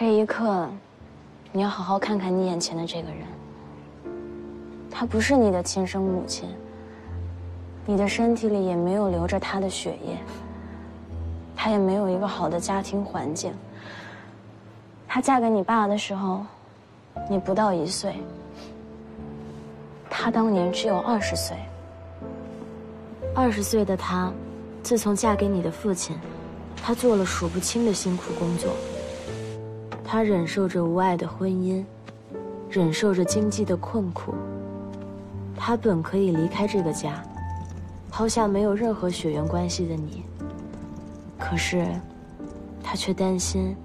这一刻，你要好好看看你眼前的这个人。她不是你的亲生母亲，你的身体里也没有流着她的血液，她也没有一个好的家庭环境。她嫁给你爸的时候，你不到一岁，她当年只有二十岁。二十岁的她，自从嫁给你的父亲，她做了数不清的辛苦工作。他忍受着无爱的婚姻，忍受着经济的困苦。他本可以离开这个家，抛下没有任何血缘关系的你。可是，他却担心，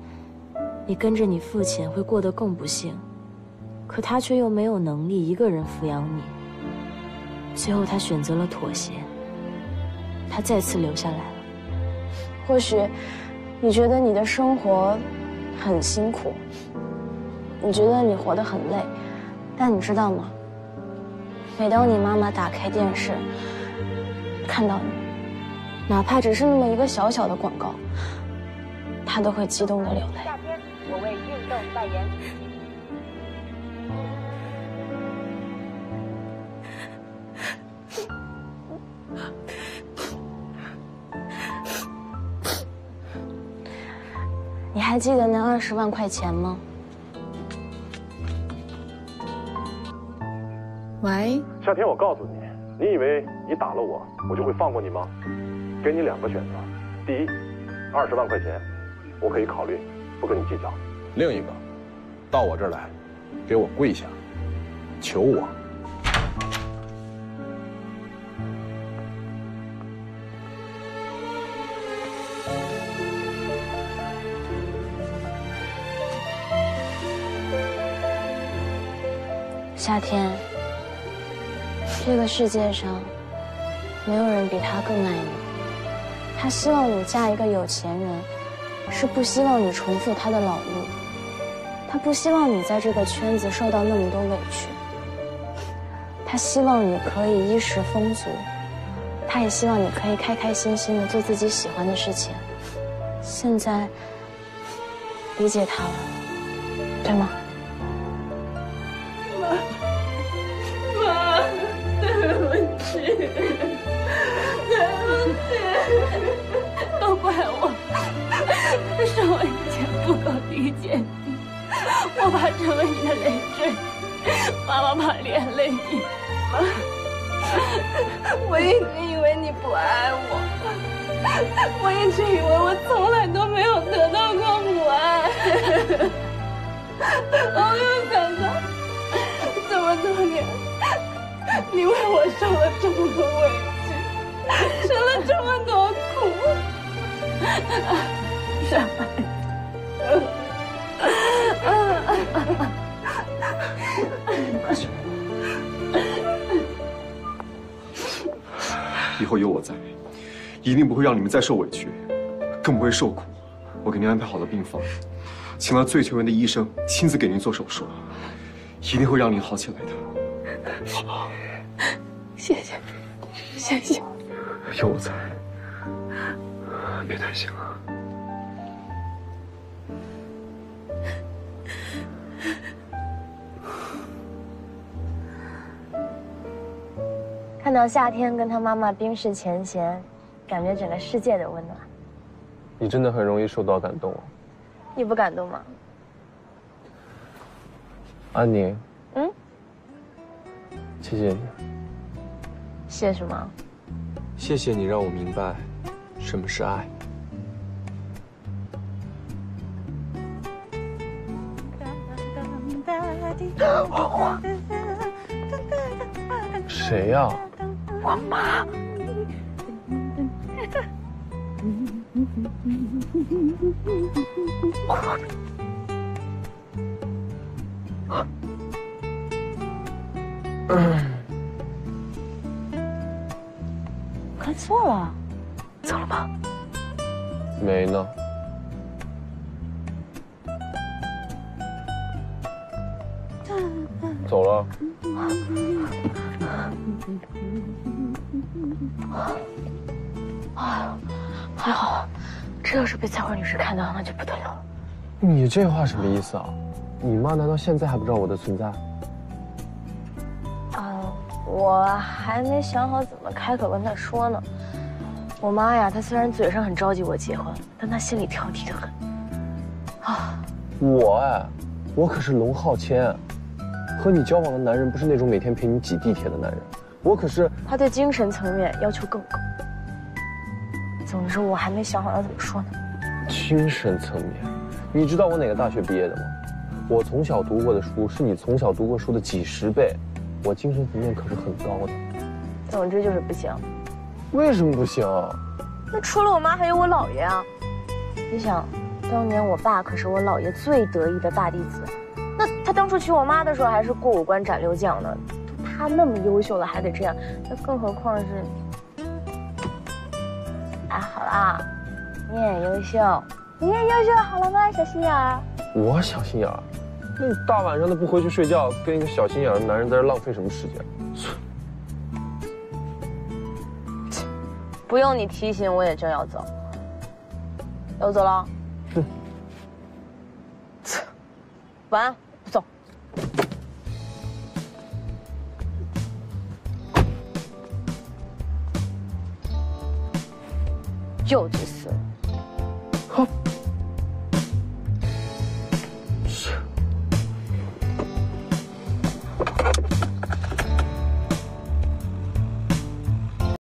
你跟着你父亲会过得更不幸。可他却又没有能力一个人抚养你。最后，他选择了妥协。他再次留下来了。或许，你觉得你的生活很辛苦，你觉得你活得很累，但你知道吗？每当你妈妈打开电视，看到你，哪怕只是那么一个小小的广告，她都会激动的流泪。夏天，我为运动代言。你还记得那二十万块钱吗？喂，夏天，我告诉你，你以为你打了我，我就会放过你吗？给你两个选择，第一，二十万块钱，我可以考虑，不跟你计较；另一个，到我这儿来，给我跪下，求我。夏天，这个世界上没有人比他更爱你。他希望你嫁一个有钱人，是不希望你重复他的老路。他不希望你在这个圈子受到那么多委屈。他希望你可以衣食丰足，他也希望你可以开开心心的做自己喜欢的事情。现在理解他了，对吗？成为你的累赘，妈妈怕连累你。我一直以为你不爱我，我一直以为我从来都没有得到过母爱，我没有想到这么多年，你为我受了这么多委屈，吃了这么多苦。小孩子，以后有我在，一定不会让你们再受委屈，更不会受苦。我给您安排好了病房，请了最权威的医生亲自给您做手术，一定会让您好起来的，好不好？谢谢，谢谢。有我在。别担心了。到夏天跟他妈妈冰释前嫌，感觉整个世界的温暖。你真的很容易受到感动。你不感动吗？安宁。嗯。谢谢你。谢什么？谢谢你让我明白，什么是爱。谁呀？我妈。开错了，走了吗？没呢。走了。啊，还好，这要是被蔡慧女士看到，那就不得了了。你这话什么意思啊？你妈难道现在还不知道我的存在？啊，我还没想好怎么开口跟她说呢。我妈呀，她虽然嘴上很着急我结婚，但她心里挑剔的很。啊，我哎，我可是龙浩谦，和你交往的男人不是那种每天陪你挤地铁的男人，我可是。他对精神层面要求更高。总之，我还没想好要怎么说呢。精神层面，你知道我哪个大学毕业的吗？我从小读过的书是你从小读过书的几十倍，我精神层面可是很高的。总之就是不行。为什么不行？那除了我妈，还有我姥爷啊！你想，当年我爸可是我姥爷最得意的大弟子，那他当初娶我妈的时候还是过五关斩六将呢。他那么优秀了，还得这样，那更何况是……哎，好啦，你也优秀，你也优秀，好了吗，小心眼儿？我小心眼儿？那你大晚上的不回去睡觉，跟一个小心眼的男人在这浪费什么时间？不用你提醒，我也正要走。要走了。哼。晚安，就是死。哼。